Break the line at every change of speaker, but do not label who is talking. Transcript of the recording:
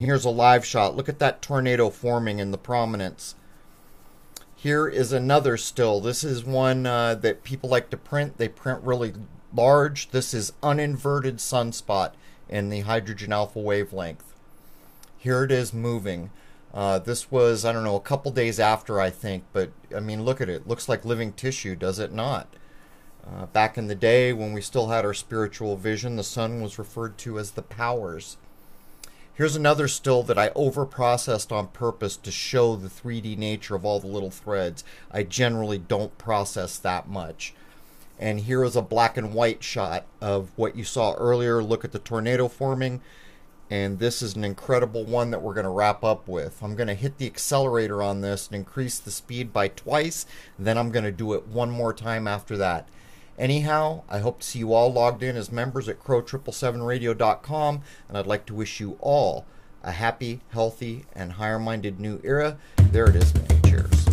Here's a live shot. Look at that tornado forming in the prominence. Here is another still. This is one uh, that people like to print. They print really large. This is uninverted sunspot in the hydrogen alpha wavelength. Here it is moving. Uh, this was, I don't know, a couple days after, I think, but I mean, look at it. Looks like living tissue, does it not? Uh, back in the day when we still had our spiritual vision, the sun was referred to as the powers. Here's another still that I over-processed on purpose to show the 3D nature of all the little threads. I generally don't process that much. And here is a black and white shot of what you saw earlier. Look at the tornado forming. And this is an incredible one that we're going to wrap up with. I'm going to hit the accelerator on this and increase the speed by twice. Then I'm going to do it one more time after that. Anyhow, I hope to see you all logged in as members at crrow777radio.com, and I'd like to wish you all a happy, healthy, and higher minded new era. There it is, man. Cheers.